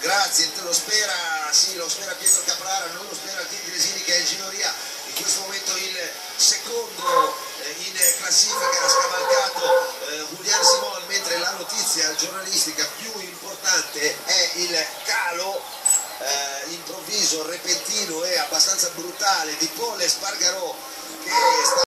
Grazie, lo spera, sì, lo spera Pietro Caprara, non lo spera Tigresini che è in Ginoria, in questo momento il secondo eh, in classifica ha scavalcato eh, Julian Simon, mentre la notizia giornalistica più importante è il calo eh, improvviso, repentino e abbastanza brutale di Paul Spargarò che sta